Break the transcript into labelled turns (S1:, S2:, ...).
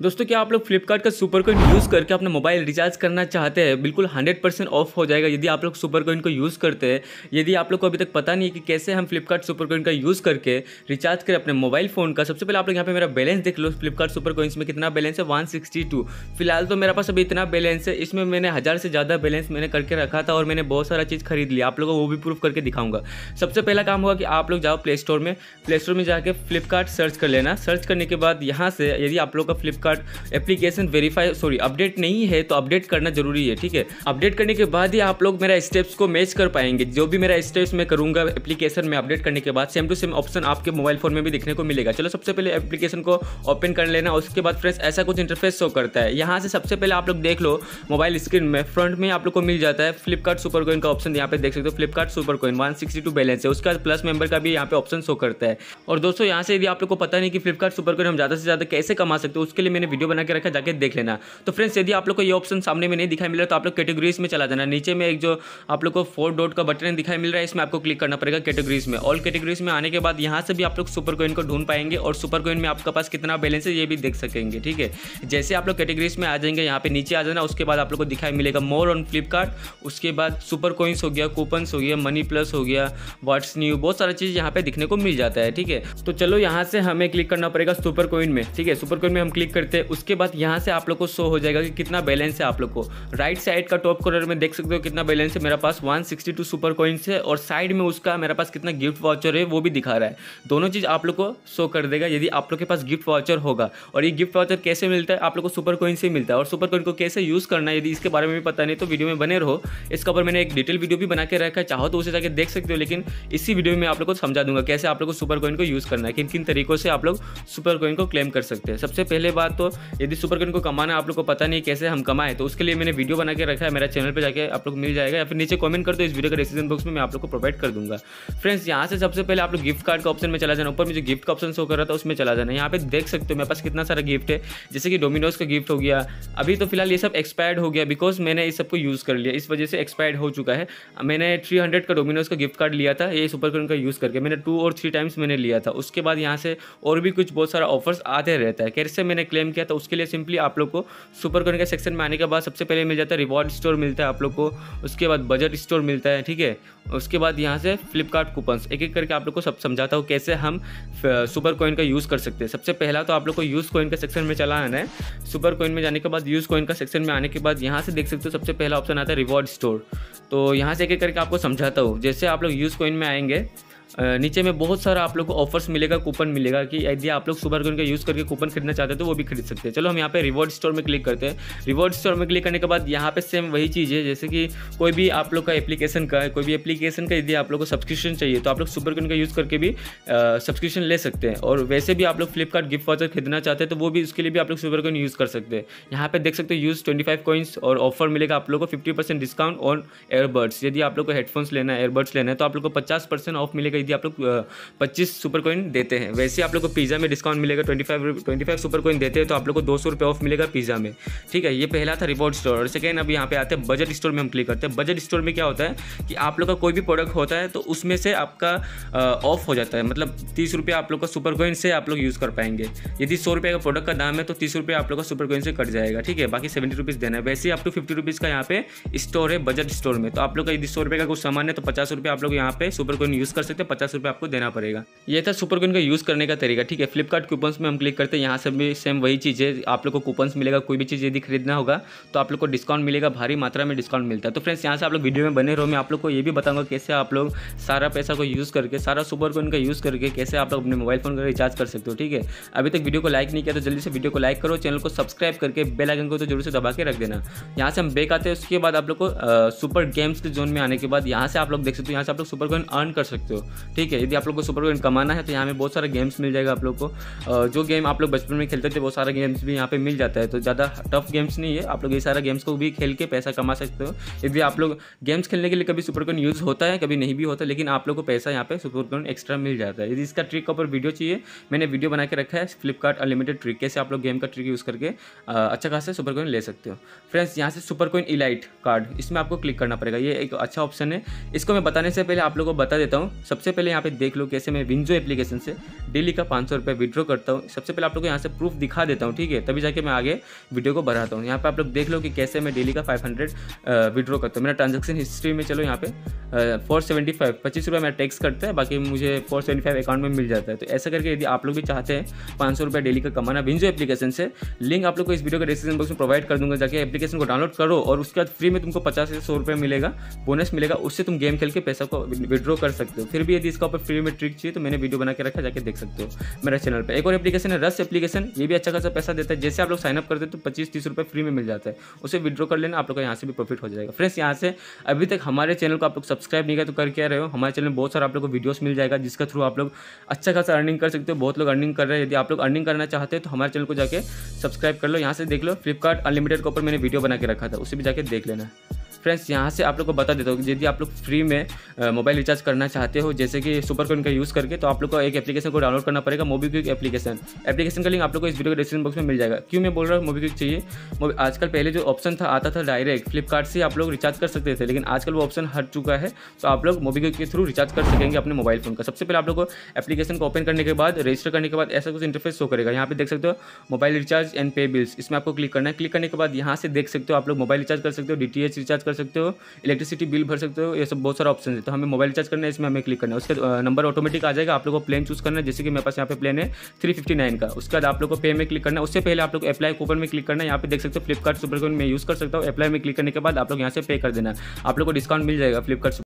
S1: दोस्तों, क्या आप लोग फ्लिपकार्ट का सुपर कोइन यूज़ करके अपना मोबाइल रिचार्ज करना चाहते हैं? बिल्कुल हंड्रेड परसेंट ऑफ़ हो जाएगा यदि आप लोग सुपर कोइन को यूज़ करते हैं। यदि आप लोग को अभी तक पता नहीं है कि कैसे हम फ्लिपकार्ट सुपर कोइन का यूज़ करके रिचार्ज करें अपने मोबाइल फ़ोन का, सबसे पहले आप लोग यहाँ पे मेरा बैलेंस देख लो। फ्लिपकार्ट सुपर कोइंस में कितना बैलेंस है? वन फ़िलहाल तो मेरा पास अभी इतना बैलेंस है, इसमें मैंने हज़ार से ज़्यादा बैलेंस मैंने करके रखा था और मैंने बहुत सारा चीज़ खरीद लिया। आप लोगों को वो भी प्रूफ करके दिखाऊँगा। सबसे पहला काम होगा कि आप लोग जाओ प्ले स्टोर में। प्ले स्टोर में जाकर फ्लिपकार्ट सर्च कर लेना। सर्च करने के बाद यहाँ से यदि आप लोग का Flipkart application application verify sorry update नहीं है तो अपडेट करना ज़रूरी है, ठीक है? अपडेट करने के बाद ही आप लोग मेरा स्टेप्स को मैच कर पाएँगे। जो भी मेरा स्टेप्स मैं करूँगा एप्लीकेशन में अपडेट करने के बाद सेम टू सेम ऑप्शन आपके मोबाइल फ़ोन में भी देखने को मिलेगा। चलो, सबसे पहले एप्लीकेशन को ओपन कर लेना, उसके बाद फ्रेंड्स ऐसा कुछ इंटरफेस शो करता है। यहाँ से सबसे पहले आप लोग देख लो मोबाइल स्क्रीन में फ्रंट में आप लोग को मिल जाता है फ्लिपकार्ट सुपर कोइन का ऑप्शन यहाँ पे देख सकते हो Flipkart super coin one balance है। उसका प्लस मेंबर का भी यहाँ पे ऑप्शन शो करता है। और दोस्तों, यहाँ से यदि आप लोग को पता नहीं कि फ्लिपकार्ट सुपर कोइन हम ज़्यादा से ज़्यादा कैसे कमा सकते हो, उसके लिए मैंने वीडियो बना के रखा, जाके देख लेना। तो फ्रेंड्स यदि आप लोग को ये ऑप्शन सामने में नहीं दिखाई मिल रहा तो आप लोग कैटेगरीज में चला जाना। नीचे में एक जो आप लोग को फोर डॉट का बटन दिखाई मिल रहा है, इसमें आपको क्लिक करना पड़ेगा कैटेगरीज में। ऑल कैटेगरीज में आने के बाद यहाँ से भी आप लोग सुपर कोइन को ढूंढ पाएँगे और सुपर कोइन में आपके पास कितना बैलेंस है, ये भी देख सकेंगे, ठीक है? जैसे आप लोग कैटेगरीज में आ जाएँगे, यहाँ पे नीचे आ जाना, उसके बाद आप लोग को दिखाई मिलेगा मोर ऑन फ्लिपकार्ट उसके बाद सुपर कोइंस हो गया कूपन्स हो गया मनी प्लस हो गया व्हाट्स न्यू बहुत सारा चीज़ यहाँ पे दिखने को मिल जाता है, ठीक है? तो चलो यहाँ से हमें क्लिक करना पड़ेगा सुपर कोइन में, ठीक है? सुपर कोइन में हम क्लिक करते हैं, उसके बाद यहाँ से आप लोग को शो हो जाएगा कि कितना बैलेंस है आप लोग को। राइट साइड का टॉप कॉर्नर में देख सकते हो कितना बैलेंस है। मेरा पास 162 सुपर कॉइन्स है और साइड में उसका मेरा पास कितना गिफ्ट वाउचर है, वो भी दिखा रहा है। दोनों चीज़ आप लोग को शो कर देगा यदि आप लोग के पास गिफ्ट वाउचर होगा। और ये गिफ्ट वाउचर कैसे मिलता है? आप लोग को सुपर कॉइन से मिलता है। और सुपर कॉइन को कैसे यूज़ करना है यदि इसके बारे में भी पता नहीं तो वीडियो में बने रहो। इसके ऊपर मैंने एक डिटेल वीडियो भी बना के रखा है। चाहो तो उसे जाकर देख सकते हो, लेकिन इसी वीडियो में आप लोग को समझा दूँगा कैसे आप लोग को सुपर कॉइन को यूज़ करना है किन किन तरीकों से आप लोग सुपर कॉइन को क्लेम कर सकते हैं। सबसे पहले बात तो यदि सुपर कॉइन को कमाना आप लोग को पता नहीं कैसे हम कमाएँ तो उसके लिए मैंने वीडियो बना के रखा है, मेरा चैनल पर जाकर आप लोग मिल जाएगा, या फिर नीचे कमेंट कर दो, इस वीडियो का डिस्क्रिप्शन बॉक्स में मैं आप लोग को प्रोवाइड कर दूँगा। फ्रेंड्स यहाँ से सबसे पहले आप लोग गिफ्ट कार्ड का ऑप्शन में चला जाना, ऊपर में जो गिफ्ट का ऑप्शन शो कर रहा था, उसमें चला जाना। यहाँ पे देख सकते हो मेरे पास कितना सारा गिफ्ट है, जैसे कि डोमिनोज का गिफ्ट हो गया। अभी तो फ़िलहाल ये सब एक्सपायर्ड हो गया बिकॉज़ मैंने इस सबको यूज़ कर लिया, इस वजह से एक्सपायर्ड हो चुका है। मैंने थ्री हंड्रेड का डोमिनोज का गिफ्ट कार्ड लिया था, ये सुपर का यूज़ करके, मैंने टू और थ्री टाइम्स मैंने लिया था। उसके बाद यहाँ से और भी कुछ बहुत सारा ऑफर्स आते रहता है। कैसे मैंने क्लेम किया था उसके लिए सिंपली आप लोग को सुपर के सेक्शन में आने के बाद सबसे पहले मिल जाता है रिवॉर्ड स्टोर मिलता है आप लोग को, उसके बाद बजट स्टोर मिलता है, ठीक है? उसके बाद यहाँ से फ्लिपकार्ट कूपन्स एक एक करके आप लोग को सब समझाता हूँ कैसे हम सुपर कॉइन का यूज़ कर सकते हैं। सबसे पहला तो आप लोग को यूज़ कॉइन का सेक्शन में चला आना है। सुपर कॉइन में जाने के बाद यूज़ कॉइन का सेक्शन में आने के बाद यहाँ से देख सकते हो सबसे पहला ऑप्शन आता है रिवॉर्ड स्टोर तो यहाँ से एक एक करके आपको समझाता हूँ। जैसे आप लोग यूज़ कॉइन में आएँगे नीचे में बहुत सारा आप लोग को ऑफर्स मिलेगा कूपन मिलेगा कि यदि आप लोग सुपर का यूज़ करके कूपन खरीदना चाहते हैं तो वो भी खरीद सकते हैं चलो हम यहाँ पे रिवॉर्ड स्टोर में क्लिक करते हैं रिवॉर्ड स्टोर में क्लिक करने के बाद यहाँ पे सेम वही चीज़ है जैसे कि कोई भी आप लोग का एप्लीकेशन का कोई भी एप्लीकेशन का यदि आप लोग को सब्सक्रिप्शन चाहिए तो आप लोग सुपर का यूज़ करके भी सब्सक्रिप्शन ले सकते हैं और वैसे भी आप लोग फ्लिपकार्ट गिफ्ट वाचर खरीदना चाहते हैं तो वो भी उसके लिए भी आप लोग सुपर यूज़ कर सकते हैं यहाँ पे देख सकते हो यूज़ ट्वेंटी फाइव कॉइन्स और ऑफ़र मिलेगा आप लोग को fifty percent discount on earbuds यदि आप लोग को हेडफोन्स लेना है एयरबड्स लेना है तो आप लोग को पचास परसेंट ऑफ़ मिलेगा यदि आप लोग पच्चीस सुपर कोइन देते हैं। वैसे आप लोग को पिज़्ज़ा में डिस्काउंट मिलेगा twenty five twenty five super coin देते हैं तो आप लोग को दो सौ रुपये ऑफ़ मिलेगा पिज़्ज़ा में। ठीक है, ये पहला था रिवॉर्ड स्टोर और सेकेंड अब यहाँ पे आते हैं बजट स्टोर में हम क्लिक करते हैं। बजट स्टोर में क्या होता है कि आप लोग का कोई भी प्रोडक्ट होता है तो उसमें से आपका ऑफ़ हो जाता है। मतलब तीस रुपये आप लोग का सुपर कोइन से आप लोग यूज़ कर पाएँगे। यदि सौ रुपये का प्रोडक्ट का दाम है तो तीस रुपये आप लोग का सुपर कोइन से कट जाएगा। ठीक है, बाकी सेवेंटी रुपीज़ देना है। वैसे ही आप टू फिफ्टी रुपीज़ का यहाँ पे स्टोर है बजट स्टोर में। तो आप लोग का यदि सौ रुपये का कुछ सामान है तो पचास रुपये आप लोग यहाँ पे सुपर कोइन यूज़ कर सकते पचास रुपये आपको देना पड़ेगा। ये था सुपर कोइन का यूज़ करने का तरीका, ठीक है? फ्लिपकार्ट कूपन्स में हम क्लिक करते हैं, यहाँ से भी सेम वही चीज़ है आप लोग को कूपन्स मिलेगा, कोई भी चीज़ यदि खरीदना होगा तो आप लोग को डिस्काउंट मिलेगा, भारी मात्रा में डिस्काउंट मिलता है। तो फ्रेंड्स यहाँ से आप लोग वीडियो में बने रहो, मैं आप लोग को ये भी बताऊँगा कैसे आप लोग सारा पैसा को यूज़ करके, सारा सुपर कोइन का यूज़ करके कैसे आप लोग अपने मोबाइल फ़ोन का रिचार्ज कर सकते हो, ठीक है? अभी तक वीडियो को लाइक नहीं किया तो जल्दी से वीडियो को लाइक करो चैनल को सब्सक्राइब करके बेल आइकन को तो ज़रूर से दबा के रख देना। यहाँ से हम बेक आते हैं, उसके बाद आप लोग को सुपर गेम्स के जोन में आने के बाद यहाँ से आप लोग देख सकते हो, यहाँ से आप लोग सुपर कोइन अर्न कर सकते हो। ठीक है, यदि आप लोग को सुपर कोइन कमाना है तो यहाँ में बहुत सारे गेम्स मिल जाएगा आप लोग को। जो गेम आप लोग बचपन में खेलते थे, वो सारा गेम्स भी यहाँ पे मिल जाता है। तो ज़्यादा टफ गेम्स नहीं है, आप लोग ये सारा गेम्स को भी खेल के पैसा कमा सकते हो। यदि आप लोग गेम्स खेलने के लिए कभी सुपर सुपरकॉन यूज़ होता है, कभी नहीं भी होता, लेकिन आप लोग को पैसा यहाँ पे सुपरकॉन एक्स्ट्रा मिल जाता है। यदि इसका ट्रिक ऊपर वीडियो चाहिए, मैंने वीडियो बना के रखा है फ्लिपकार्ट अनलिमिटेड ट्रिक कैसे आप लोग गेम का ट्रिक यूज़ करके अच्छा खासा सुपरकॉइन ले सकते हो। फ्रेंड्स यहाँ से सुपरकॉइन इलाइट कार्ड इसमें आपको क्लिक करना पड़ेगा। ये एक अच्छा ऑप्शन है। इसको मैं बताने से पहले आप लोग को बता देता हूँ। सबसे सबसे पहले यहाँ पे देख लो कैसे मैं विंजो एप्लीकेशन से डेली का पाँच सौ रुपये विड्रॉ करता हूँ। सबसे पहले आप लोग को यहाँ से प्रूफ दिखा देता हूँ, ठीक है? तभी जाके मैं आगे वीडियो को बढ़ाता हूँ। यहाँ पे आप लोग देख लो कि कैसे मैं डेली का फाइव हंड्रेड विड्रॉ करता हूँ। मेरा ट्रांजेक्शन हिस्ट्री में चलो यहाँ पे फोर सेवेंटी फाइव पच्चीस रुपये मेरा टैक्स करता है, बाकी मुझे फोर सेवेंटी फाइव अकाउंट में मिल जाता है। तो ऐसा करके यदि आप लोग भी चाहते हैं पाँच सौ रुपये डेली का कमाना विंजो एप्लीकेशन से लिंक आप लोग को इस वीडियो के डिस्क्रिप्शन बॉक्स में प्रोवाइड कर दूँगा, जाके एप्लीकेशन को डाउनलोड करो और उसके बाद फ्री में तुमको पचास से सौ रुपये मिलेगा बोनस मिलेगा, उससे तुम गेम खेल के पैसा को विड्रॉ कर सकते हो। फिर भी यदि इसका ऊपर फ्री में ट्रिक चाहिए तो मैंने वीडियो बना के रखा, जाके देख सकते हो मेरे चैनल पर एक और एप्लीकेशन है, रस एप्लीकेशन ये भी अच्छा खासा पैसा देता है। जैसे आप लोग साइनअप करते हैं तो पच्चीस तीस रुपये फ्री में मिल जाता है। उसे विड्रॉ कर लेना, आप लोग का यहाँ से भी प्रॉफिट हो जाएगा। फ्रेंड्स यहाँ से अभी तक हमारे चैनल को आप लोग सब्सक्राइब नहीं किया तो करके क्या रहे हो। हमारे चैनल में बहुत सारा आप लोग को वीडियोस मिल जाएगा, जिसका थ्रू आप लोग अच्छा खासा अर्निंग कर सकते हो, बहुत लोग अर्निंग कर रहे हैं। यदि आप लोग अर्निंग करना चाहते हैं तो हमारे चैनल को जाकर सब्सक्राइब कर लो। यहाँ से देख लो फ्लिपकार्ट अनलिमिटेड के ऊपर मैंने वीडियो बना के रखा था, उसे भी जाके देख लेना। फ्रेंड्स, यहाँ से आप लोग को बता देता हूँ यदि आप लोग फ्री में मोबाइल रिचार्ज करना चाहते हो, जैसे कि सुपर कोइन का यूज़ करके तो आप लोग को एक एप्लीकेशन को डाउनलोड करना पड़ेगा मोबी क्विक एप्लीकेशन। एप्लीकेशन का लिंक आप लोग को इस वीडियो के डिस्क्रिप्शन बॉक्स में मिल जाएगा। क्यों मैं बोल रहा हूँ मोबी क्विक चाहिए आजकल पहले जो ऑप्शन था, आता था डायरेक्ट, फ्लिपकार्ट से आप लोग रिचार्ज कर सकते थे, लेकिन आजकल वो ऑप्शन हट चुका है तो आप लोग मोबी क्विक के थ्रू रिचार्ज कर सकेंगे अपने मोबाइल फ़ोन का। सबसे पहले आप लोग को एप्लीकेशन को ओपन करने के बाद, रजिस्टर करने के बाद ऐसा कुछ इंटरफेस शो करेगा। यहाँ पे देख सकते हो, mobile recharge and pay bills, इसमें आपको क्लिक करना है। क्लिक करने के बाद यहाँ से देख सकते हो, आप लोग मोबाइल रिचार्ज कर सकते हो DTH रिचार्ज कर सकते हो इलेक्ट्रिसिटी बिल भर सकते हो, ये सब बहुत सारा ऑप्शन है। तो हमें मोबाइल चार्ज करना है, इसमें हमें क्लिक करना है। उसके नंबर ऑटोमेटिक आ जाएगा, आप लोगों को प्लान चूज़ करना है। जैसे कि मेरे पास यहाँ पे प्लान है थ्री फिफ्टी नाइन का। उसके बाद आप लोग को पे में क्लिक करना है। उससे पहले आप लोग अप्लाई कूपन में क्लिक करना है। यहाँ पे देख सकते हो फ्लिपकार्ट सुपर में यूज़ कर सकता हूँ। अप्लाई में क्लिक करने के बाद आप लोग यहाँ से पे कर देना। आप लोग को डिस्काउंट मिल जाएगा फ्लिपकार्ट